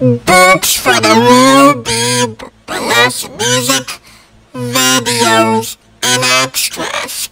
Books for the real deep, burlesque music, videos, and extras.